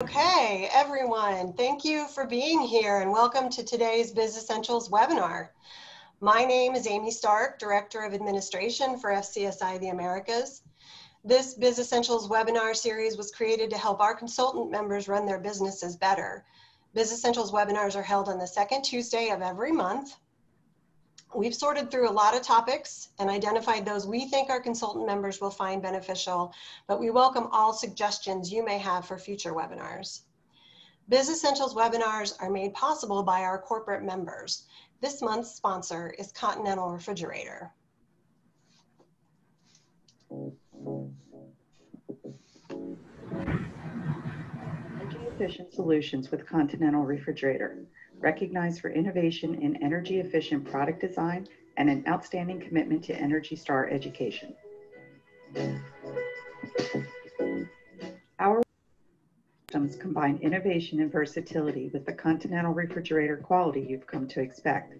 Okay, everyone, thank you for being here and welcome to today's Biz Essentials webinar. My name is Amy Stark, Director of Administration for FCSI the Americas. This Biz Essentials webinar series was created to help our consultant members run their businesses better. Biz Essentials webinars are held on the second Tuesday of every month We've sorted through a lot of topics and identified those we think our consultant members will find beneficial, but we welcome all suggestions you may have for future webinars. Biz Essentials webinars are made possible by our corporate members. This month's sponsor is Continental Refrigerator. Efficient solutions with Continental Refrigerator recognized for innovation in energy efficient product design and an outstanding commitment to Energy Star education. Our systems combine innovation and versatility with the Continental refrigerator quality you've come to expect.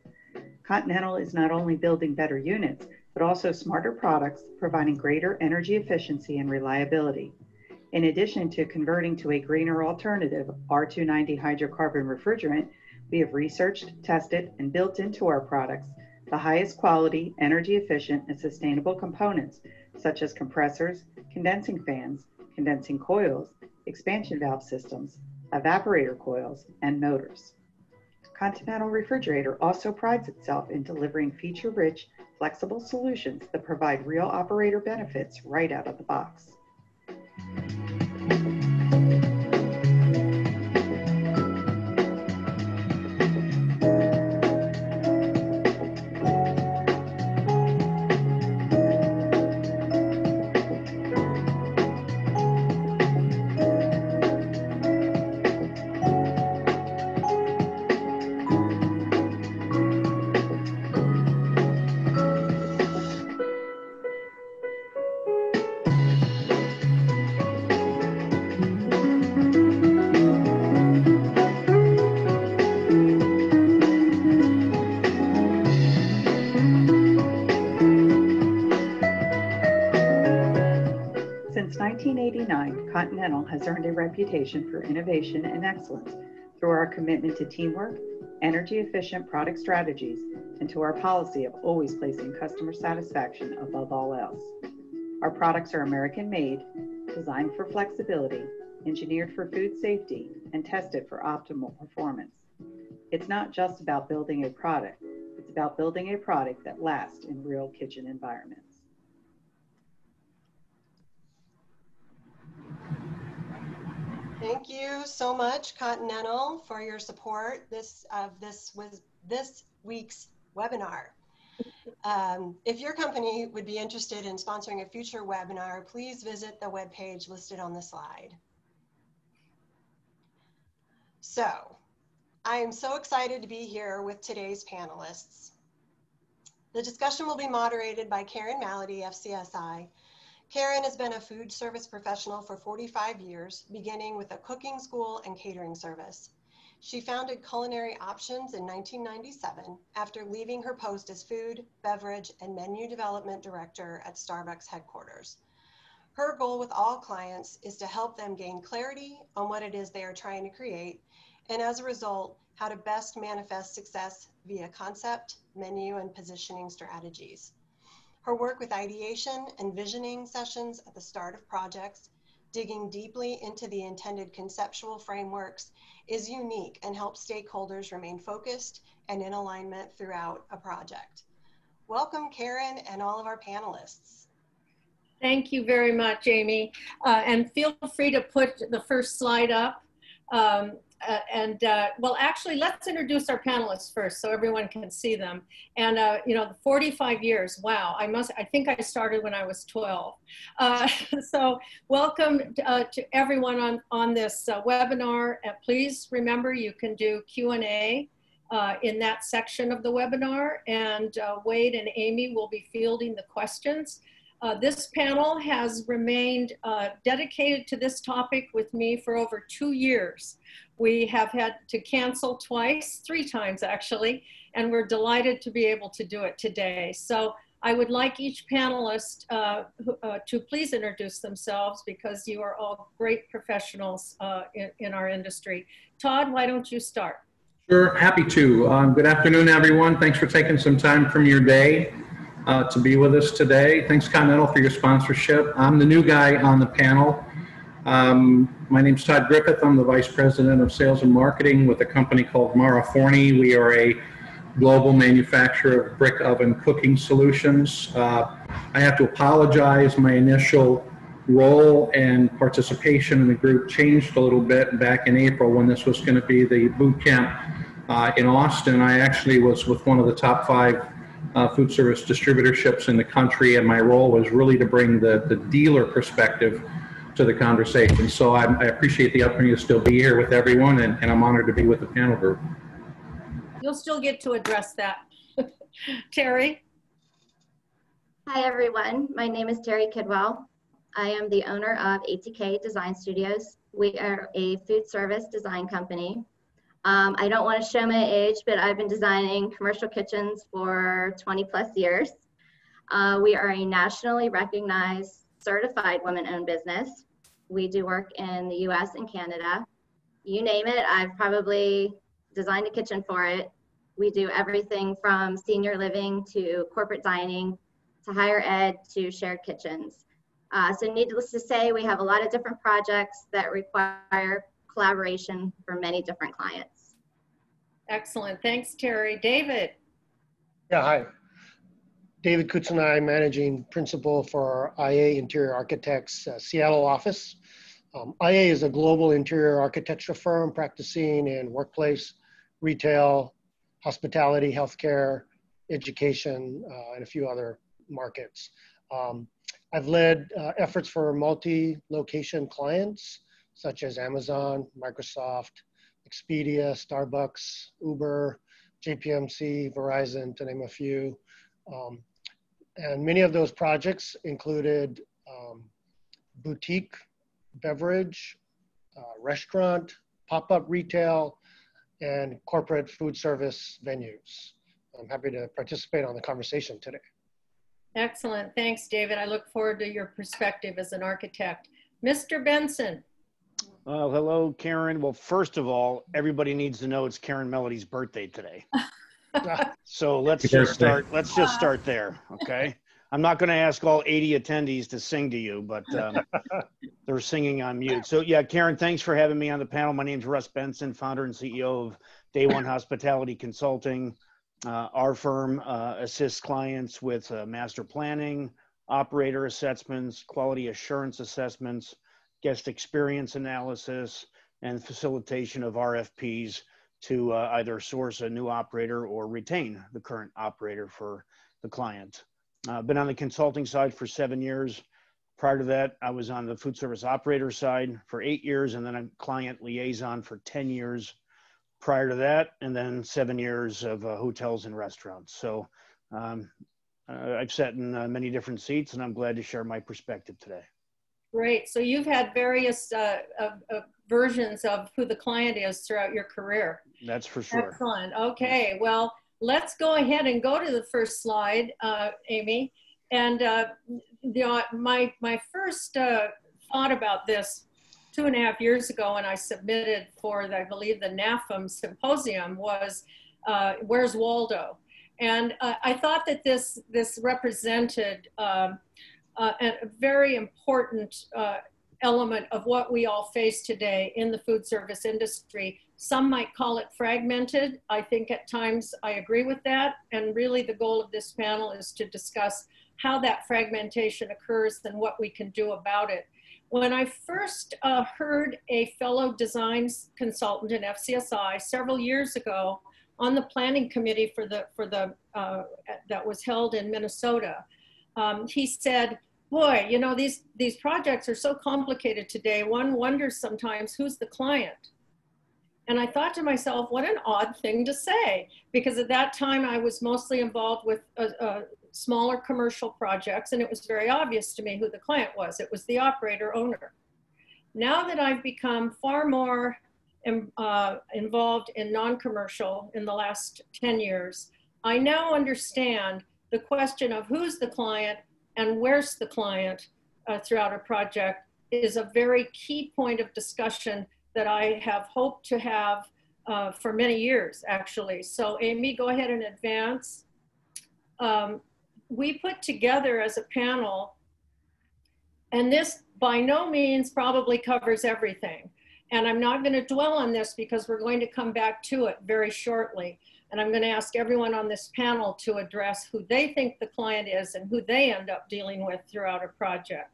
Continental is not only building better units, but also smarter products, providing greater energy efficiency and reliability. In addition to converting to a greener alternative, R290 hydrocarbon refrigerant, we have researched, tested, and built into our products the highest quality, energy efficient, and sustainable components such as compressors, condensing fans, condensing coils, expansion valve systems, evaporator coils, and motors. Continental Refrigerator also prides itself in delivering feature rich, flexible solutions that provide real operator benefits right out of the box. 1989, Continental has earned a reputation for innovation and excellence through our commitment to teamwork, energy efficient product strategies, and to our policy of always placing customer satisfaction above all else. Our products are American made, designed for flexibility, engineered for food safety, and tested for optimal performance. It's not just about building a product, it's about building a product that lasts in real kitchen environments. Thank you so much, Continental, for your support this of uh, this was this week's webinar. Um, if your company would be interested in sponsoring a future webinar, please visit the webpage listed on the slide. So, I am so excited to be here with today's panelists. The discussion will be moderated by Karen Malody, FCSI, Karen has been a food service professional for 45 years, beginning with a cooking school and catering service. She founded Culinary Options in 1997 after leaving her post as food, beverage, and menu development director at Starbucks headquarters. Her goal with all clients is to help them gain clarity on what it is they are trying to create, and as a result, how to best manifest success via concept, menu, and positioning strategies. Her work with ideation and visioning sessions at the start of projects, digging deeply into the intended conceptual frameworks, is unique and helps stakeholders remain focused and in alignment throughout a project. Welcome, Karen, and all of our panelists. Thank you very much, Amy. Uh, and feel free to put the first slide up. Um, uh, and uh, well, actually, let's introduce our panelists first so everyone can see them. And uh, you know, 45 years. Wow, I must. I think I started when I was 12. Uh, so welcome uh, to everyone on on this uh, webinar. please remember, you can do Q and A. in that section of the webinar, and Wade and Amy will be fielding the questions. Uh, this panel has remained uh, dedicated to this topic with me for over two years. We have had to cancel twice, three times actually, and we're delighted to be able to do it today. So I would like each panelist uh, uh, to please introduce themselves because you are all great professionals uh, in, in our industry. Todd, why don't you start? Sure, happy to. Um, good afternoon, everyone. Thanks for taking some time from your day uh, to be with us today. Thanks, Continental, for your sponsorship. I'm the new guy on the panel. Um, my name's Todd Griffith. I'm the Vice President of Sales and Marketing with a company called Marra Forni. We are a global manufacturer of brick oven cooking solutions. Uh, I have to apologize. My initial role and participation in the group changed a little bit back in April when this was going to be the boot camp uh, in Austin. I actually was with one of the top five uh, food service distributorships in the country, and my role was really to bring the, the dealer perspective to the conversation. So I, I appreciate the opportunity to still be here with everyone, and, and I'm honored to be with the panel group. You'll still get to address that. Terry? Hi, everyone. My name is Terry Kidwell. I am the owner of ATK Design Studios. We are a food service design company. Um, I don't want to show my age, but I've been designing commercial kitchens for 20 plus years. Uh, we are a nationally recognized certified women-owned business. We do work in the US and Canada. You name it, I've probably designed a kitchen for it. We do everything from senior living to corporate dining to higher ed to shared kitchens. Uh, so needless to say, we have a lot of different projects that require collaboration for many different clients. Excellent. Thanks, Terry. David? Yeah, hi. David Kutsunai, Managing Principal for IA Interior Architects uh, Seattle office. Um, IA is a global interior architecture firm practicing in workplace, retail, hospitality, healthcare, education, uh, and a few other markets. Um, I've led uh, efforts for multi-location clients such as Amazon, Microsoft, Expedia, Starbucks, Uber, JPMC, Verizon, to name a few. Um, and many of those projects included um, boutique, beverage, uh, restaurant, pop-up retail, and corporate food service venues. I'm happy to participate on the conversation today. Excellent. Thanks, David. I look forward to your perspective as an architect. Mr. Benson? Well, hello, Karen. Well, first of all, everybody needs to know it's Karen Malody's birthday today. so let's just start. Let's just start there, okay? I'm not going to ask all 80 attendees to sing to you, but um, they're singing on mute. So yeah, Karen, thanks for having me on the panel. My name is Russ Benson, founder and CEO of Day One Hospitality Consulting. Uh, our firm uh, assists clients with uh, master planning, operator assessments, quality assurance assessments, guest experience analysis, and facilitation of RFPs to uh, either source a new operator or retain the current operator for the client. I've been on the consulting side for seven years. Prior to that, I was on the food service operator side for eight years and then a client liaison for 10 years prior to that, and then seven years of uh, hotels and restaurants. So um, uh, I've sat in uh, many different seats and I'm glad to share my perspective today. Great. So you've had various uh, uh, uh, versions of who the client is throughout your career. That's for sure. Excellent. Okay. Well, let's go ahead and go to the first slide, uh, Amy. And uh, you know, my my first uh, thought about this two and a half years ago, when I submitted for, the, I believe, the NAFM symposium, was uh, "Where's Waldo?" And uh, I thought that this this represented um, uh, a very important uh, element of what we all face today in the food service industry. Some might call it fragmented. I think at times I agree with that. And really, the goal of this panel is to discuss how that fragmentation occurs and what we can do about it. When I first uh, heard a fellow design consultant in FCSI several years ago on the planning committee for the for the uh, that was held in Minnesota, um, he said, "Boy, you know these these projects are so complicated today. One wonders sometimes who's the client." And I thought to myself, what an odd thing to say, because at that time I was mostly involved with smaller commercial projects, and it was very obvious to me who the client was. It was the operator owner. Now that I've become far more um, uh, involved in non commercial in the last 10 years, I now understand the question of who's the client and where's the client uh, throughout a project is a very key point of discussion that I have hoped to have uh, for many years, actually. So Amy, go ahead and advance. Um, we put together as a panel, and this by no means probably covers everything. And I'm not going to dwell on this because we're going to come back to it very shortly. And I'm going to ask everyone on this panel to address who they think the client is and who they end up dealing with throughout a project.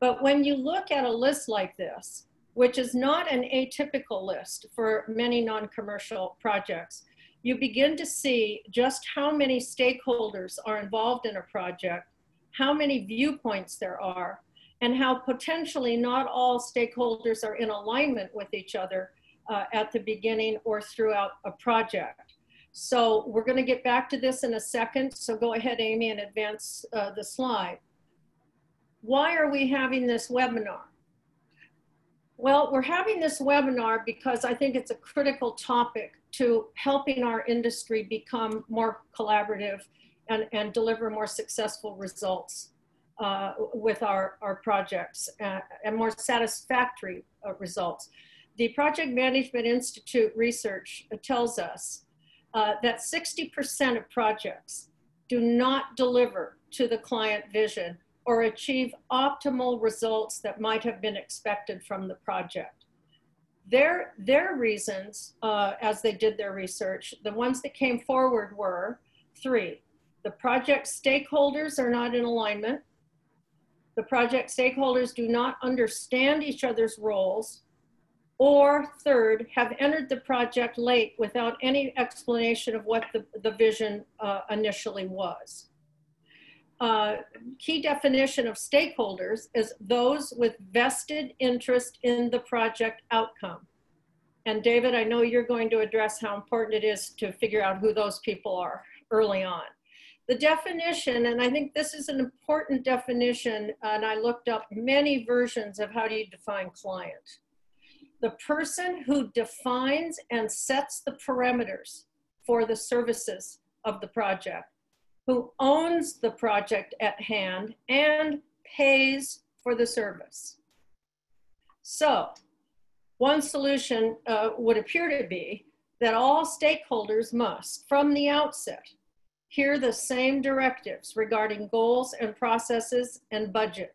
But when you look at a list like this, which is not an atypical list for many non-commercial projects, you begin to see just how many stakeholders are involved in a project, how many viewpoints there are, and how potentially not all stakeholders are in alignment with each other uh, at the beginning or throughout a project. So we're going to get back to this in a second. So go ahead, Amy, and advance uh, the slide. Why are we having this webinar? Well, we're having this webinar because I think it's a critical topic to helping our industry become more collaborative and, and deliver more successful results uh, with our, our projects uh, and more satisfactory uh, results. The Project Management Institute research tells us uh, that 60% of projects do not deliver to the client vision or achieve optimal results that might have been expected from the project. Their, their reasons, uh, as they did their research, the ones that came forward were three, the project stakeholders are not in alignment, the project stakeholders do not understand each other's roles, or third, have entered the project late without any explanation of what the, the vision uh, initially was. Uh, key definition of stakeholders is those with vested interest in the project outcome. And David, I know you're going to address how important it is to figure out who those people are early on. The definition, and I think this is an important definition, and I looked up many versions of how do you define client. The person who defines and sets the parameters for the services of the project, who owns the project at hand and pays for the service. So one solution uh, would appear to be that all stakeholders must, from the outset, hear the same directives regarding goals and processes and budget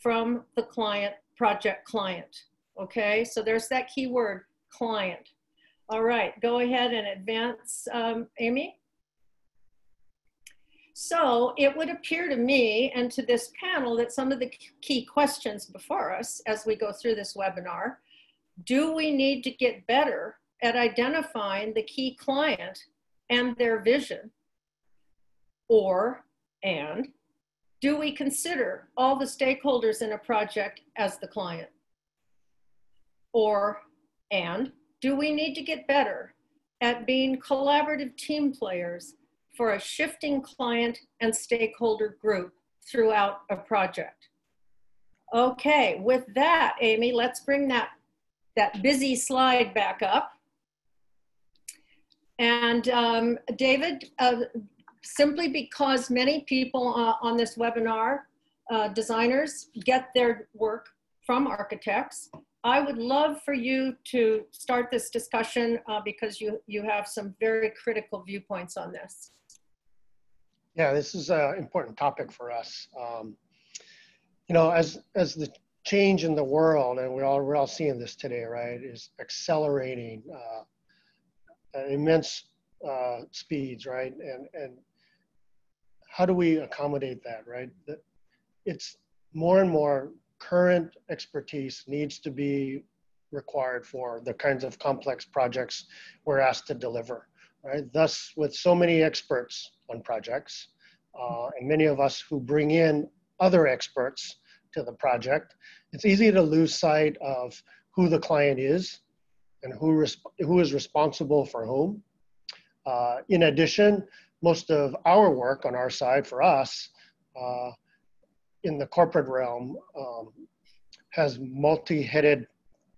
from the client, project client. Okay, so there's that key word, client. All right, go ahead and advance, um, Amy. So it would appear to me and to this panel that some of the key questions before us as we go through this webinar, do we need to get better at identifying the key client and their vision or, and, do we consider all the stakeholders in a project as the client? Or, and, do we need to get better at being collaborative team players for a shifting client and stakeholder group throughout a project? Okay, with that, Amy, let's bring that, that busy slide back up. And um, David, uh, simply because many people uh, on this webinar, uh, designers, get their work from architects. I would love for you to start this discussion uh, because you, you have some very critical viewpoints on this. Yeah, this is an important topic for us. Um, you know, as, as the change in the world, and we're all, we're all seeing this today, right, is accelerating uh, immense uh, speeds, right? And, and how do we accommodate that, right? That it's more and more current expertise needs to be required for the kinds of complex projects we're asked to deliver, right? Thus, with so many experts on projects, uh, and many of us who bring in other experts to the project, it's easy to lose sight of who the client is and who, who is responsible for whom. Uh, in addition, most of our work on our side for us uh, in the corporate realm um, has multi-headed,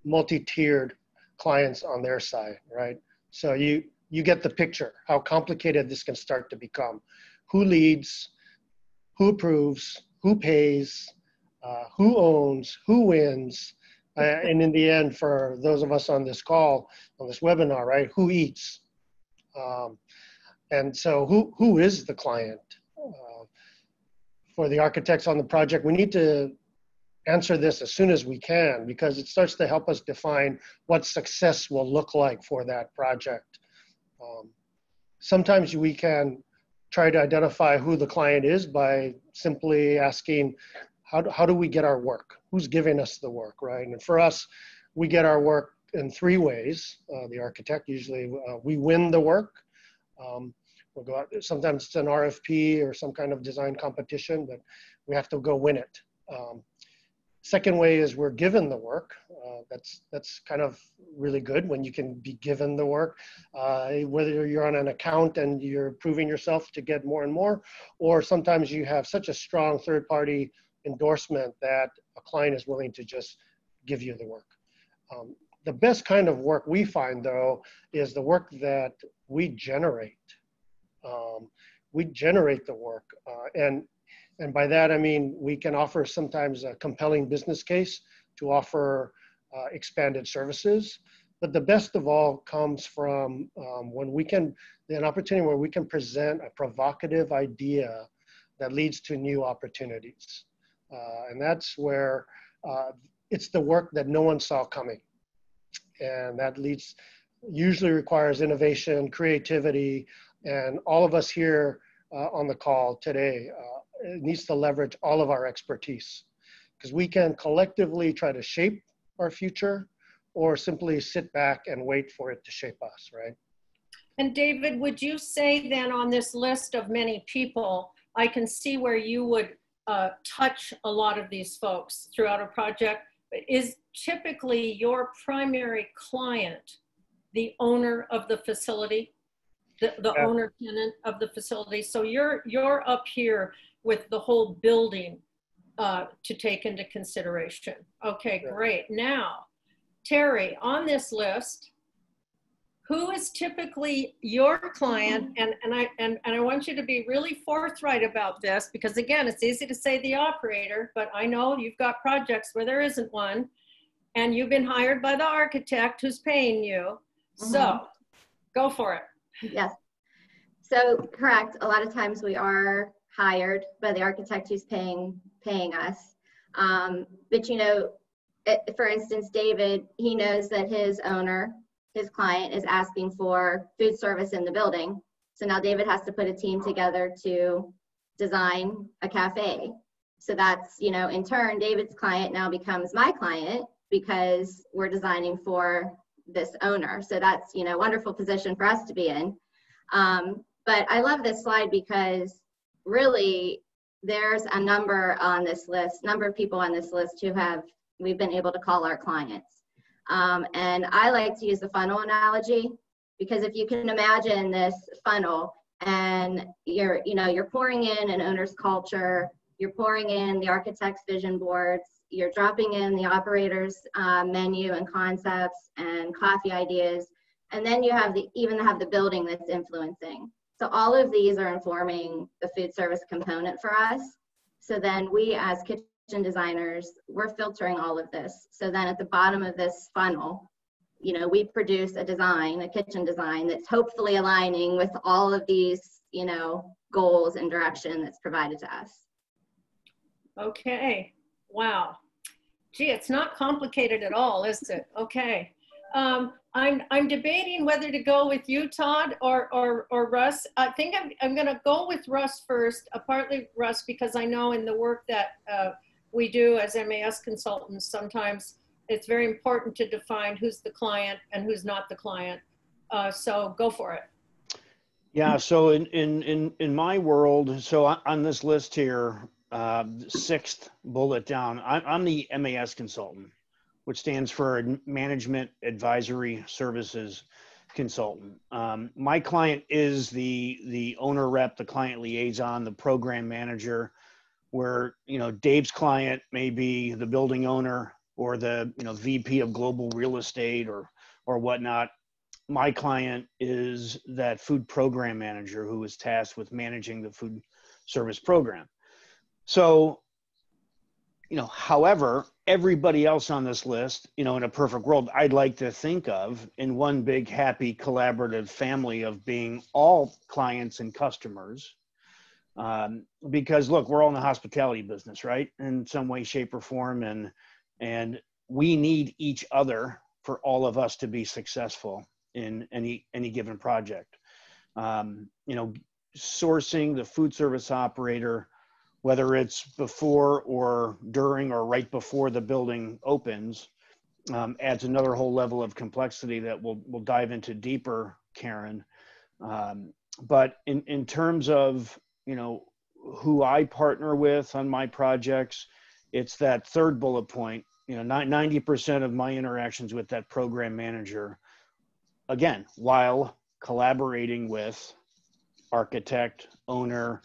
multi-tiered clients on their side, right? So you you get the picture how complicated this can start to become who leads, who approves, who pays, uh, who owns, who wins, uh, and in the end, for those of us on this call, on this webinar, right, who eats? Um, and so, who who is the client? For the architects on the project, we need to answer this as soon as we can because it starts to help us define what success will look like for that project. Um, sometimes we can try to identify who the client is by simply asking, how do, how do we get our work? Who's giving us the work, right? And for us, we get our work in three ways. Uh, the architect, usually uh, we win the work. Um, we'll go out, sometimes it's an RFP or some kind of design competition, but we have to go win it. Um, Second way is we're given the work. Uh, that's that's kind of really good when you can be given the work. Uh, whether you're on an account and you're proving yourself to get more and more, or sometimes you have such a strong third-party endorsement that a client is willing to just give you the work. Um, the best kind of work we find though is the work that we generate. Um, we generate the work, uh, and and by that, I mean, we can offer sometimes a compelling business case to offer uh, expanded services. But the best of all comes from um, when we can, an opportunity where we can present a provocative idea that leads to new opportunities. Uh, and that's where uh, it's the work that no one saw coming. And that leads, usually requires innovation, creativity, and all of us here uh, on the call today uh, needs to leverage all of our expertise because we can collectively try to shape our future or simply sit back and wait for it to shape us, right? And David, would you say then on this list of many people, I can see where you would uh, touch a lot of these folks throughout a project. Is typically your primary client the owner of the facility, the, the yeah. owner tenant of the facility? So you're you're up here with the whole building uh, to take into consideration. Okay, great. Now, Terry, on this list, who is typically your client? And, and, I, and, and I want you to be really forthright about this because, again, it's easy to say the operator, but I know you've got projects where there isn't one and you've been hired by the architect who's paying you. Mm-hmm. So go for it. Yes. So, correct. A lot of times we are hired by the architect who's paying paying us. Um, but you know, it, for instance, David, he knows that his owner, his client, is asking for food service in the building. So now David has to put a team together to design a cafe. So that's, you know, in turn, David's client now becomes my client because we're designing for this owner. So that's, you know, wonderful position for us to be in. Um, but I love this slide because really there's a number on this list, number of people on this list who have we've been able to call our clients. Um, and I like to use the funnel analogy because if you can imagine this funnel and you're you know you're pouring in an owner's culture, you're pouring in the architect's vision boards, you're dropping in the operator's uh, menu and concepts and coffee ideas, and then you have the even have the building that's influencing. So all of these are informing the food service component for us. So then we as kitchen designers, we're filtering all of this. So then at the bottom of this funnel, you know, we produce a design, a kitchen design that's hopefully aligning with all of these, you know, goals and direction that's provided to us. Okay. Wow. Gee, it's not complicated at all, is it? Okay. Um, I'm, I'm debating whether to go with you, Todd, or, or, or Russ. I think I'm, I'm going to go with Russ first, uh, partly Russ, because I know in the work that uh, we do as MAS consultants, sometimes it's very important to define who's the client and who's not the client. Uh, so go for it. Yeah. So in in in in my world, so on this list here, uh, sixth bullet down, I'm, I'm the MAS consultant which stands for Management Advisory Services Consultant. Um, my client is the the owner rep, the client liaison, the program manager, where you know Dave's client may be the building owner or the you know VP of global real estate or or whatnot. my client is that food program manager who is tasked with managing the food service program. So, you know, however, everybody else on this list, you know, in a perfect world, I'd like to think of in one big happy collaborative family of being all clients and customers. Um, because look, we're all in the hospitality business, right? In some way, shape, or form, and and we need each other for all of us to be successful in any any given project. Um, you know, sourcing the food service operator, whether it's before or during or right before the building opens, um, adds another whole level of complexity that we'll we'll dive into deeper, Karen. Um, but in in terms of you know who I partner with on my projects, it's that third bullet point. You know, ninety percent of my interactions with that program manager again, while collaborating with architect, owner,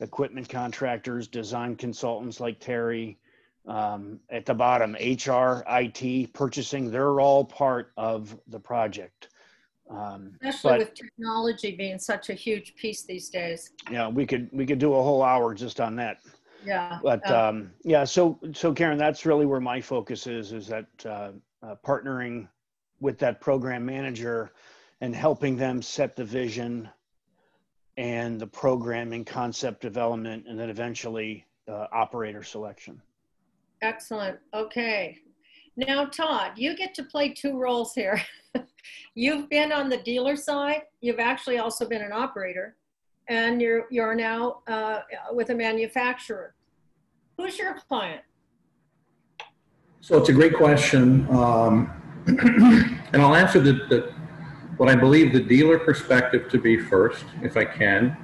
equipment contractors, design consultants like Terry, um, at the bottom, HR, IT, purchasing, they're all part of the project. Um, Especially but, with technology being such a huge piece these days. yeah, we could, we could do a whole hour just on that. Yeah. But, uh, um, yeah, so, so Karen, that's really where my focus is, is that, uh, uh, partnering with that program manager and helping them set the vision and the programming concept development and then eventually uh, operator selection. Excellent. Okay. Now, Todd, you get to play two roles here. you've been on the dealer side. You've actually also been an operator, and you're you're now uh, with a manufacturer. Who's your client? So it's a great question. Um, and I'll answer the, the, what I believe the dealer perspective to be first, if I can,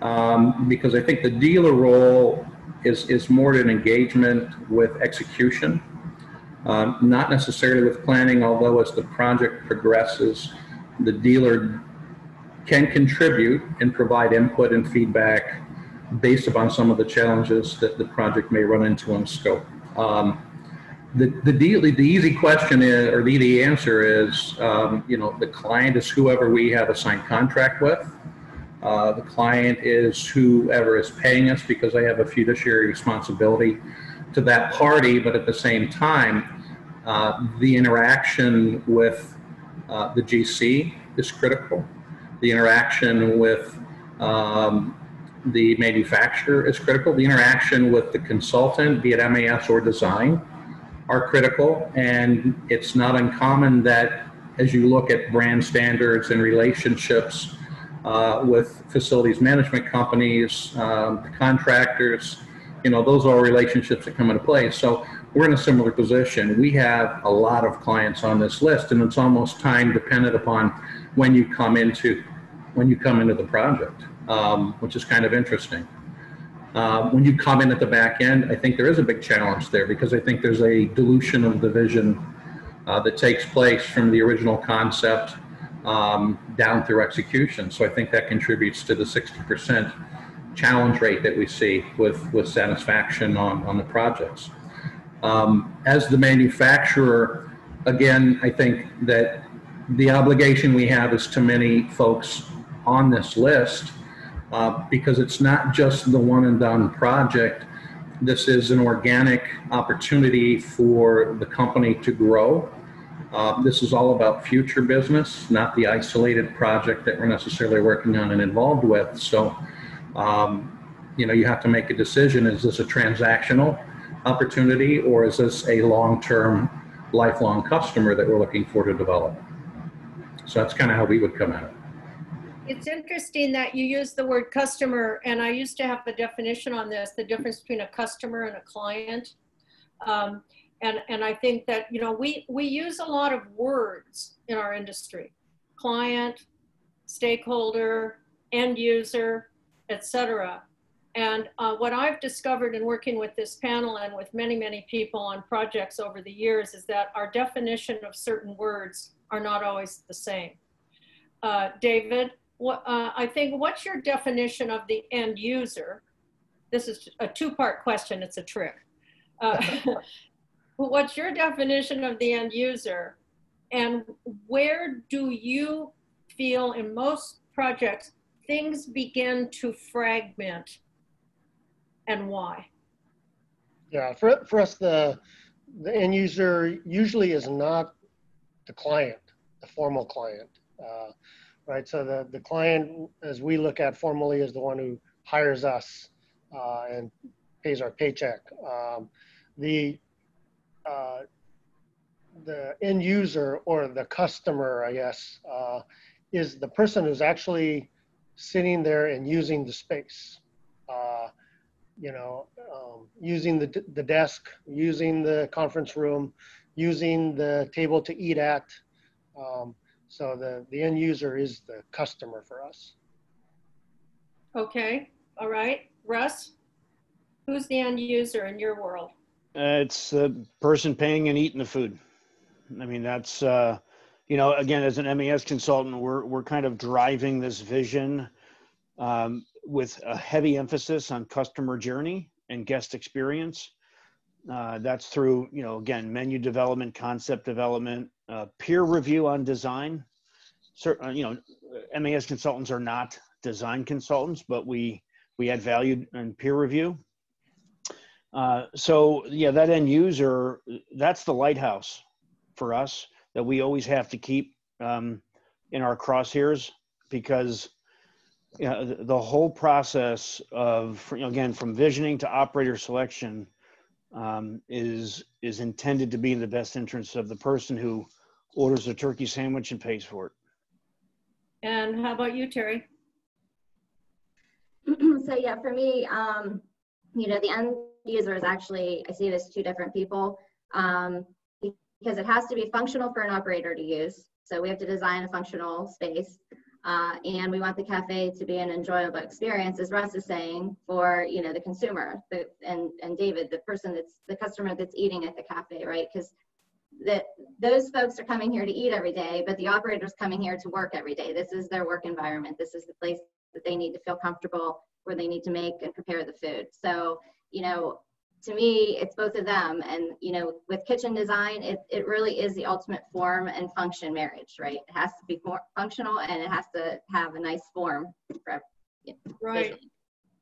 um, because I think the dealer role is, is more an engagement with execution, um, not necessarily with planning, although as the project progresses, the dealer can contribute and provide input and feedback based upon some of the challenges that the project may run into in scope. Um, the, the deal, the easy question is, or the easy answer is, um, you know, the client is whoever we have a signed contract with. Uh, the client is whoever is paying us because I have a fiduciary responsibility to that party, but at the same time, uh, the interaction with uh, the GC is critical. The interaction with um, the manufacturer is critical. The interaction with the consultant, be it MAS or design, are critical. And it's not uncommon that as you look at brand standards and relationships uh, with facilities management companies, um, contractors, you know, those are all relationships that come into play. So we're in a similar position. We have a lot of clients on this list, and it's almost time dependent upon when you come into when you come into the project, um, which is kind of interesting. Uh, when you come in at the back end, I think there is a big challenge there because I think there's a dilution of the vision uh, that takes place from the original concept um, down through execution. So I think that contributes to the 60% challenge rate that we see with, with satisfaction on, on the projects. Um, as the manufacturer, again, I think that the obligation we have is to many folks on this list uh, because it's not just the one and done project. This is an organic opportunity for the company to grow. Uh, this is all about future business, not the isolated project that we're necessarily working on and involved with. So, um, you know, you have to make a decision. Is this a transactional opportunity or is this a long-term, lifelong customer that we're looking for to develop? So that's kind of how we would come at it. It's interesting that you use the word customer, and I used to have a definition on this, the difference between a customer and a client. Um, and, and I think that, you know, we, we use a lot of words in our industry, client, stakeholder, end user, etc. And uh, what I've discovered in working with this panel and with many, many people on projects over the years is that our definition of certain words are not always the same. Uh, David, what, uh, I think, what's your definition of the end user? This is a two-part question, it's a trick. Uh, what's your definition of the end user? And where do you feel in most projects things begin to fragment and why? Yeah, for, for us, the, the end user usually is not the client, the formal client. Uh, right, so the, the client, as we look at formally, is the one who hires us uh, and pays our paycheck. Um, the uh, the end user or the customer, I guess, uh, is the person who's actually sitting there and using the space. Uh, you know, um, using the, the desk, using the conference room, using the table to eat at. Um, so the, the end user is the customer for us. Okay, all right. Russ, who's the end user in your world? Uh, it's the person paying and eating the food. I mean, that's, uh, you know, again, as an MAS consultant, we're, we're kind of driving this vision um, with a heavy emphasis on customer journey and guest experience. Uh, that's through, you know, again, menu development, concept development, uh, peer review on design. Certain, you know, MAS consultants are not design consultants, but we we add value in peer review. Uh, so yeah, that end user, that's the lighthouse for us that we always have to keep um, in our crosshairs because you know, the, the whole process of you know, again from visioning to operator selection um, is is intended to be in the best interest of the person who orders a turkey sandwich and pays for it. And how about you, Terry? so yeah, for me, um, you know, the end user is actually I see as two different people um, because it has to be functional for an operator to use. So we have to design a functional space. Uh, and we want the cafe to be an enjoyable experience, as Russ is saying, for you know the consumer, the, and and David, the person that's the customer that's eating at the cafe, right? Because that those folks are coming here to eat every day, but the operator's coming here to work every day. This is their work environment. This is the place that they need to feel comfortable, where they need to make and prepare the food. So you know, to me, it's both of them. And, you know, with kitchen design, it, it really is the ultimate form and function marriage, right? It has to be more functional and it has to have a nice form. For, you know, right.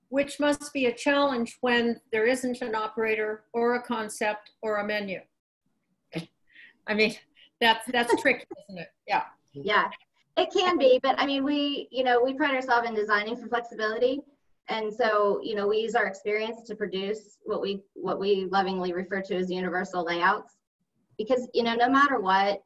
Which must be a challenge when there isn't an operator or a concept or a menu. I mean, that's, that's tricky, isn't it? Yeah. Yeah, it can be, but I mean, we, you know, we pride ourselves in designing for flexibility. And so you know we use our experience to produce what we what we lovingly refer to as universal layouts. Because you know no matter what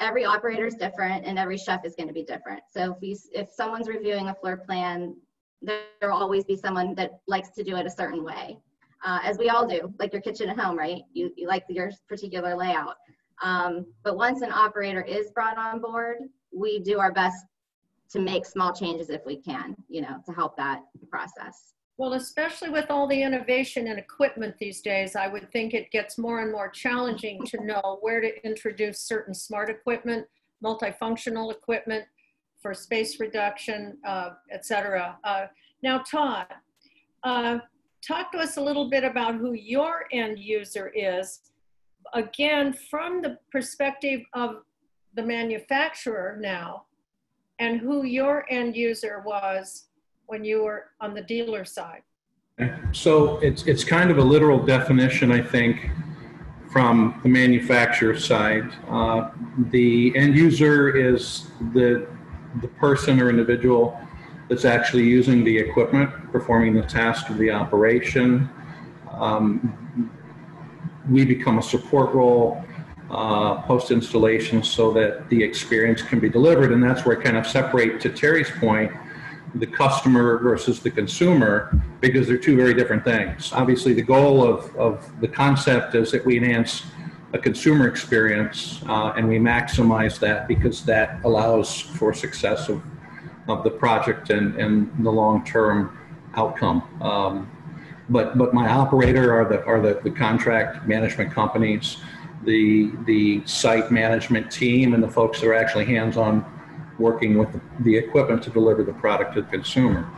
every operator is different and every chef is going to be different. So if you if someone's reviewing a floor plan there will always be someone that likes to do it a certain way. Uh, as we all do like your kitchen at home right? You, you like your particular layout um, but once an operator is brought on board we do our best to make small changes if we can, you know, to help that process. Well, especially with all the innovation and equipment these days, I would think it gets more and more challenging to know where to introduce certain smart equipment, multifunctional equipment for space reduction, uh, et cetera. Uh, now, Todd, uh, talk to us a little bit about who your end user is. Again, from the perspective of the manufacturer now, and who your end user was when you were on the dealer side. So it's, it's kind of a literal definition, I think, from the manufacturer side. Uh, the end user is the, the person or individual that's actually using the equipment, performing the task of the operation. Um, we become a support role uh, post installation so that the experience can be delivered. And that's where I kind of separate, to Terry's point, the customer versus the consumer because they're two very different things. Obviously, the goal of, of the concept is that we enhance a consumer experience uh, and we maximize that because that allows for success of, of the project and, and the long term outcome. Um, but, but my operator are the, are the, the contract management companies the the site management team and the folks that are actually hands-on working with the, equipment to deliver the product to the consumer.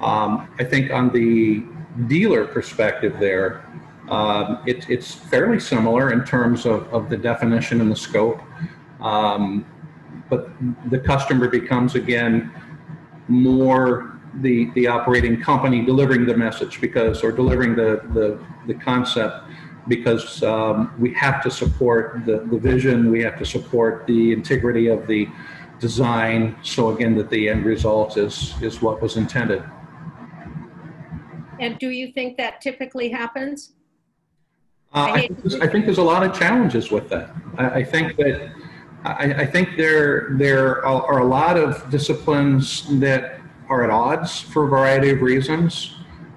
Um, I think on the dealer perspective there, um, it, it's fairly similar in terms of, of the definition and the scope. Um, but the customer becomes again more the the operating company delivering the message because or delivering the the, the concept because um, we have to support the, the vision we have to support the integrity of the design so again that the end result is is what was intended And do you think that typically happens? Uh, I think there's, I think there's a lot of challenges with that. I, I think that I, I think there there are a lot of disciplines that are at odds for a variety of reasons.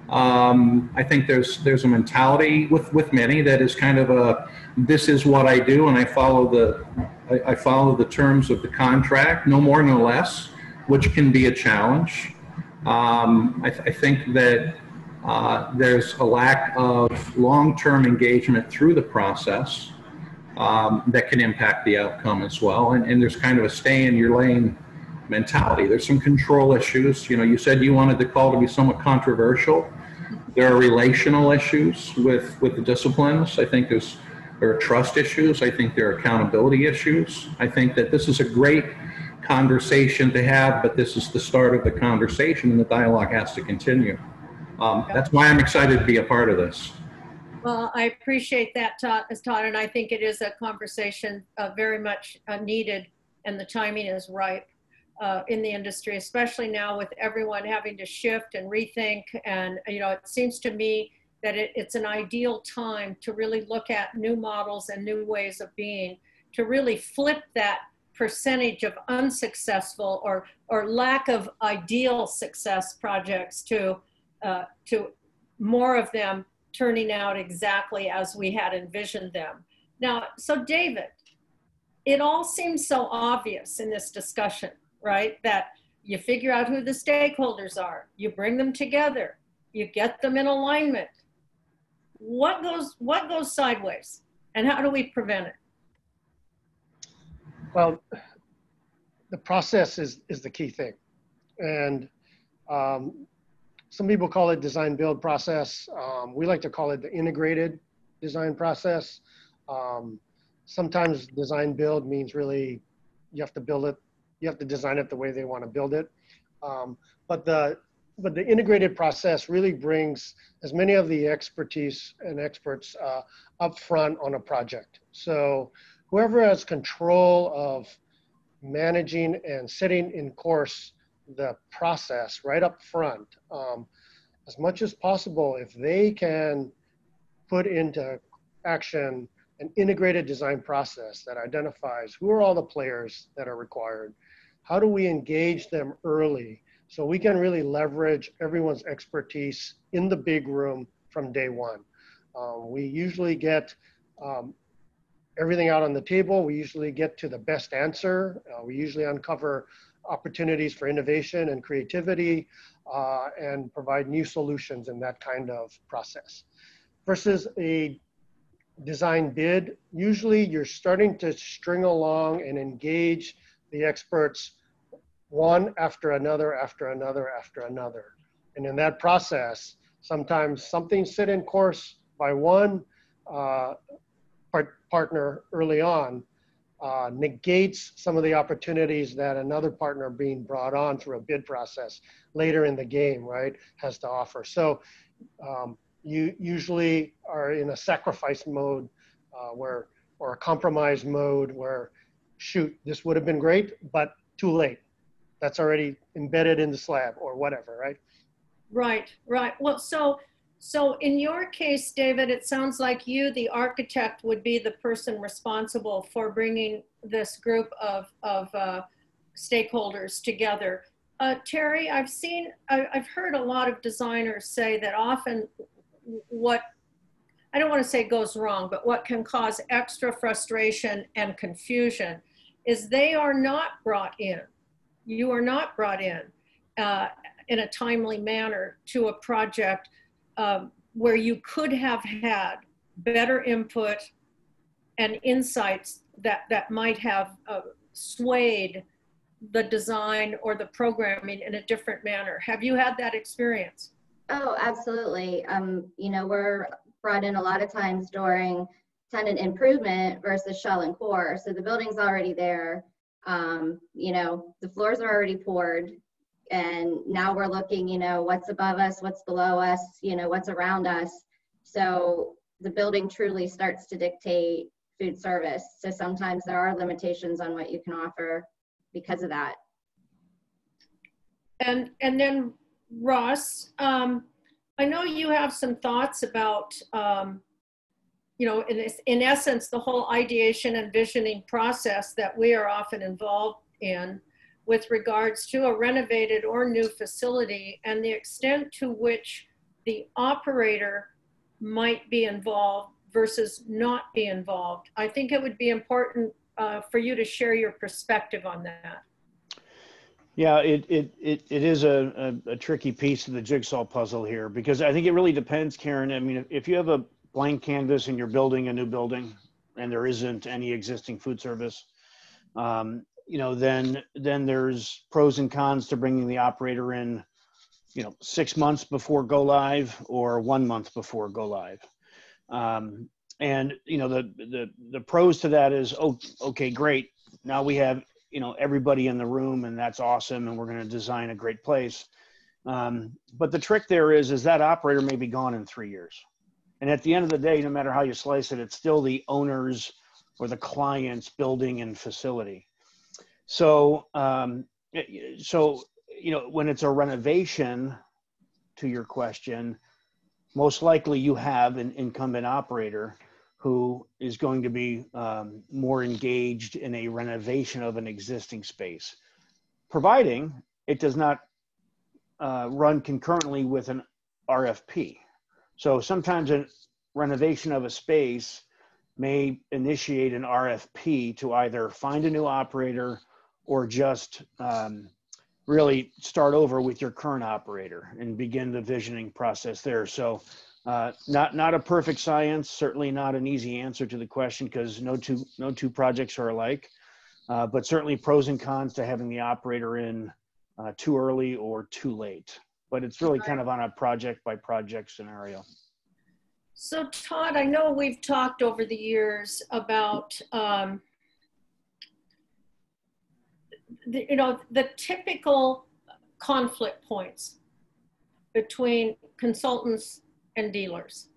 Um, I think there's there's a mentality with with many that is kind of a this is what I do and I follow the I, I follow the terms of the contract, no more no less, which can be a challenge. Um, I, th- I think that uh, there's a lack of long-term engagement through the process um, that can impact the outcome as well. And, and there's kind of a stay in your lane mentality. There's some control issues. You know, you said you wanted the call to be somewhat controversial. There are relational issues with, with the disciplines. I think there's there are trust issues. I think there are accountability issues. I think that this is a great conversation to have, but this is the start of the conversation and the dialogue has to continue. Um, that's why I'm excited to be a part of this. Well, I appreciate that, Todd, Todd, and I think it is a conversation uh, very much uh, needed, and the timing is ripe uh, in the industry, especially now with everyone having to shift and rethink. And you know, it seems to me that it, it's an ideal time to really look at new models and new ways of being, to really flip that percentage of unsuccessful or or lack of ideal success projects to uh, to more of them turning out exactly as we had envisioned them. Now, so David, it all seems so obvious in this discussion, right? That you figure out who the stakeholders are, you bring them together, you get them in alignment. What goes what goes sideways, and how do we prevent it? Well, the process is, is the key thing. And um, some people call it design build process. Um, we like to call it the integrated design process. Um, sometimes design build means really you have to build it, you have to design it the way they want to build it. Um, but the but the integrated process really brings as many of the expertise and experts uh, up front on a project. So whoever has control of managing and setting in course the process right up front, um, as much as possible, if they can put into action an integrated design process that identifies who are all the players that are required, how do we engage them early so we can really leverage everyone's expertise in the big room from day one. Um, we usually get um, everything out on the table. We usually get to the best answer. Uh, we usually uncover opportunities for innovation and creativity uh, and provide new solutions in that kind of process. Versus a design bid, usually you're starting to string along and engage the experts one after another, after another, after another. And in that process, sometimes something set in course by one uh, part partner early on uh, negates some of the opportunities that another partner being brought on through a bid process later in the game, right, has to offer. So um, you usually are in a sacrifice mode uh, where, or a compromise mode where, shoot, this would have been great, but too late that's already embedded in the slab or whatever, right? Right, right. Well, so so in your case, David, it sounds like you, the architect, would be the person responsible for bringing this group of of uh, stakeholders together. Uh, Terry, I've seen, I, I've heard a lot of designers say that often what I don't want to say goes wrong, but what can cause extra frustration and confusion is they are not brought in you are not brought in uh, in a timely manner to a project um, where you could have had better input and insights that, that might have uh, swayed the design or the programming in a different manner. Have you had that experience? Oh, absolutely. Um, you know, we're brought in a lot of times during tenant improvement versus shell and core. So the building's already there. Um, you know, the floors are already poured. And now we're looking, you know, what's above us, what's below us, you know, what's around us. So the building truly starts to dictate food service. So sometimes there are limitations on what you can offer because of that. And, and then Ross, um, I know you have some thoughts about, um, you know, in, in essence, the whole ideation and visioning process that we are often involved in with regards to a renovated or new facility and the extent to which the operator might be involved versus not be involved. I think it would be important uh, for you to share your perspective on that. Yeah, it, it, it, it is a, a, a tricky piece of the jigsaw puzzle here because I think it really depends, Karen. I mean, if, if you have a blank canvas and you're building a new building and there isn't any existing food service, um, you know, then, then there's pros and cons to bringing the operator in, you know, six months before go live or one month before go live. Um, and, you know, the, the, the pros to that is, oh, okay, great. Now we have you know everybody in the room and that's awesome and we're going to design a great place um, but the trick there is is that operator may be gone in three years and at the end of the day no matter how you slice it it's still the owners or the client's building and facility so um, so you know when it's a renovation to your question most likely you have an incumbent operator who is going to be um, more engaged in a renovation of an existing space, providing it does not uh, run concurrently with an RFP. So sometimes a renovation of a space may initiate an RFP to either find a new operator or just um, really start over with your current operator and begin the visioning process there. So uh, not not a perfect science, certainly not an easy answer to the question because no two no two projects are alike. Uh, but certainly pros and cons to having the operator in uh, too early or too late. But it's really kind of on a project by project scenario. So Todd, I know we've talked over the years about, um, the, you know, the typical conflict points between consultants and dealers.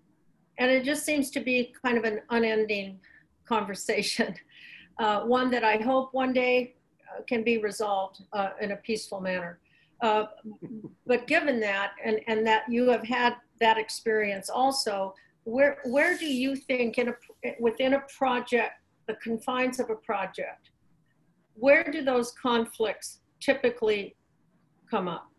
And it just seems to be kind of an unending conversation, uh, one that I hope one day uh, can be resolved uh, in a peaceful manner. Uh, but given that, and, and that you have had that experience also, where, where do you think in a, within a project, the confines of a project, where do those conflicts typically come up?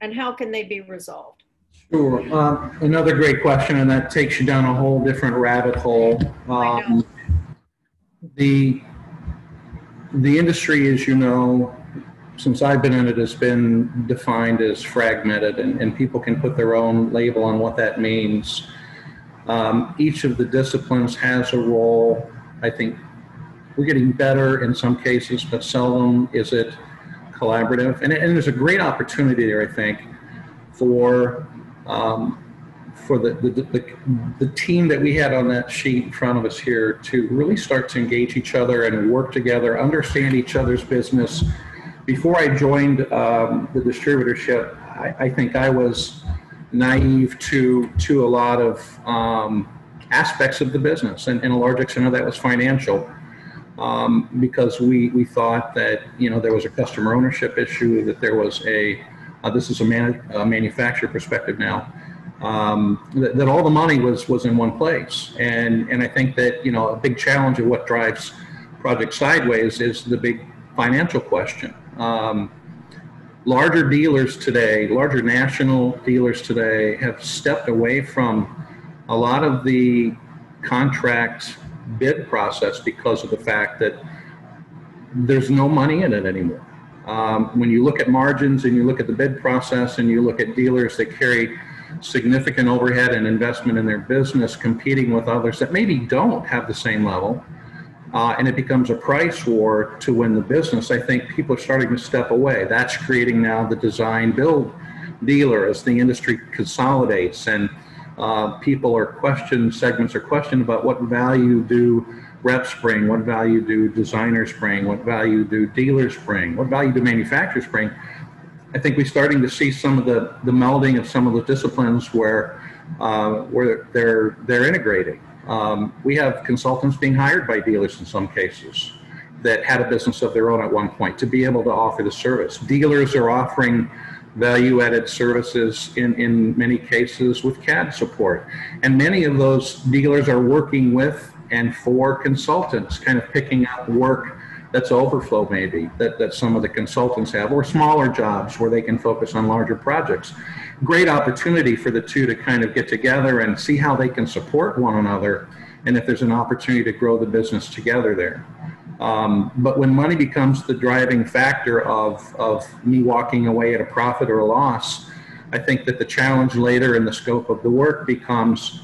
And how can they be resolved? Sure. Um, another great question, and that takes you down a whole different rabbit hole. Um, the the industry, as you know, since I've been in it, has been defined as fragmented, and, and people can put their own label on what that means. Um, each of the disciplines has a role. I think we're getting better in some cases, but seldom is it collaborative. And, and there's a great opportunity there, I think, for um, for the, the, the, the team that we had on that sheet in front of us here to really start to engage each other and work together, understand each other's business. Before I joined um, the distributorship, I, I think I was naive to to a lot of um, aspects of the business, and, and a large extent of that was financial. Um, because we, we thought that you know there was a customer ownership issue, that there was a uh, this is a, man, a manufacturer perspective now. Um, that, that, all the money was was in one place, and and I think that you know a big challenge of what drives Project Sideways is the big financial question. Um, larger dealers today, larger national dealers today, have stepped away from a lot of the contract bid process because of the fact that there's no money in it anymore. Um, when you look at margins and you look at the bid process and you look at dealers that carry significant overhead and investment in their business competing with others that maybe don't have the same level, uh, and it becomes a price war to win the business, I think people are starting to step away. That's creating now the design build dealer as the industry consolidates and uh, people are questioned, segments are questioned about what value do reps bring, what value do designers bring, what value do dealers bring, what value do manufacturers bring. I think we're starting to see some of the, the melding of some of the disciplines where, uh, where they're, they're integrating. Um, we have consultants being hired by dealers in some cases that had a business of their own at one point to be able to offer the service. Dealers are offering value added services in, in many cases with CAD support. And many of those dealers are working with and for consultants, kind of picking up work that's overflow maybe that, that some of the consultants have or smaller jobs where they can focus on larger projects. Great opportunity for the two to kind of get together and see how they can support one another and if there's an opportunity to grow the business together there. Um, but when money becomes the driving factor of, of me walking away at a profit or a loss i think that the challenge later in the scope of the work becomes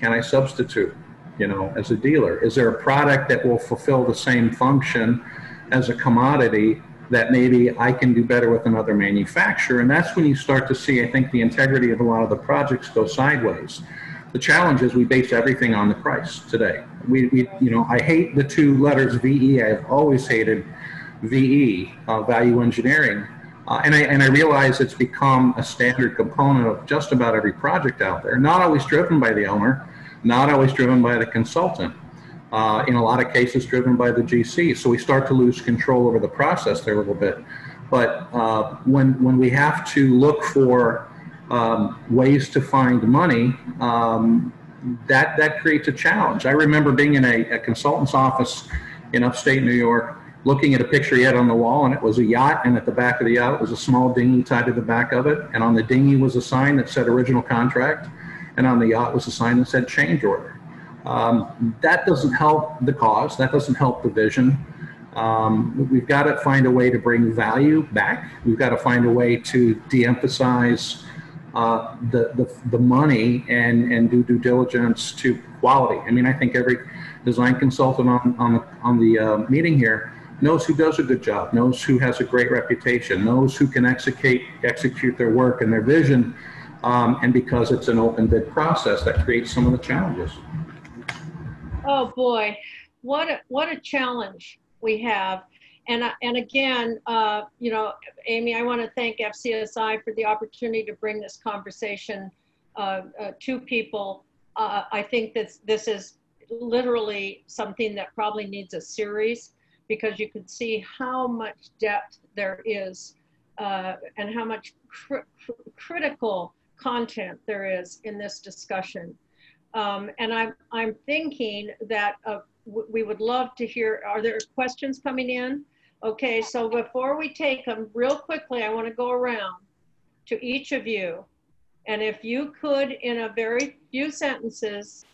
can i substitute you know, as a dealer? Is there a product that will fulfill the same function as a commodity that maybe I can do better with another manufacturer? And that's when you start to see, I think, the integrity of a lot of the projects go sideways. The challenge is we base everything on the price today. We, we you know, I hate the two letters VE. I've always hated VE, uh, value engineering. Uh, and, I, and I realize it's become a standard component of just about every project out there, not always driven by the owner, not always driven by the consultant. Uh, in a lot of cases, driven by the GC. So we start to lose control over the process there a little bit. But uh, when when we have to look for um, ways to find money, um, that that creates a challenge. I remember being in a, a, consultant's office in upstate New York, looking at a picture he had on the wall, and it was a yacht, and at the back of the yacht was a small dinghy tied to the back of it, and on the dinghy was a sign that said original contract and on the yacht was a sign that said change order. Um, that doesn't help the cause, that doesn't help the vision. Um, we've got to find a way to bring value back. We've got to find a way to de emphasize uh, the, the, the money and, and do due diligence to quality. I mean, I think every design consultant on, on the, on the uh, meeting here knows who does a good job, knows who has a great reputation, knows who can execute, execute their work and their vision um, and because it's an open bid process, that creates some of the challenges. Oh boy, what a, what a challenge we have. And, and again, uh, you know, Amy, I want to thank FCSI for the opportunity to bring this conversation uh, uh, to people. Uh, I think that this is literally something that probably needs a series because you can see how much depth there is uh, and how much cr critical content there is in this discussion. Um, and I'm, I'm thinking that uh, we would love to hear, are there questions coming in? Okay, so before we take them, real quickly, I want to go around to each of you. And if you could, in a very few sentences,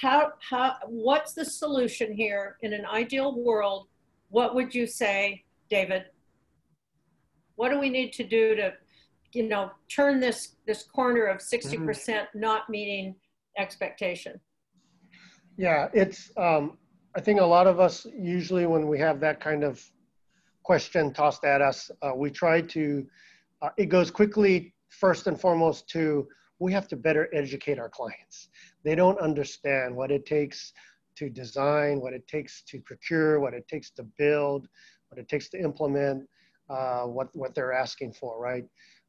how, how, what's the solution here in an ideal world? What would you say, David? What do we need to do to you know, turn this, this corner of 60% mm-hmm. not meeting expectation? Yeah, it's, um, I think a lot of us usually when we have that kind of question tossed at us, uh, we try to, uh, it goes quickly first and foremost to, we have to better educate our clients. They don't understand what it takes to design, what it takes to procure, what it takes to build, what it takes to implement, uh, what, what they're asking for, right?